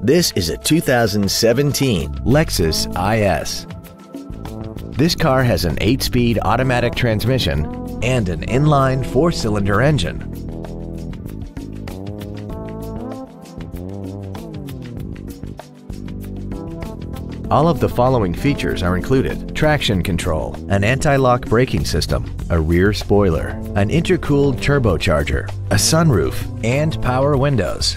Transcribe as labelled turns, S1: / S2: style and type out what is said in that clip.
S1: This is a 2017 Lexus IS. This car has an 8-speed automatic transmission and an inline 4-cylinder engine. All of the following features are included. Traction control, an anti-lock braking system, a rear spoiler, an intercooled turbocharger, a sunroof, and power windows.